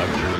Clever.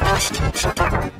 Lost in Chicago.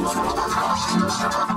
なるほど。